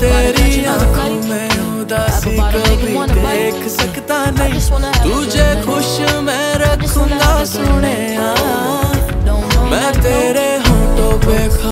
तेरी आँखों में उदासी कभी देख सकता नहीं। तुझे खुश मैं रखूँगा सुने मैं तेरे हाथों पे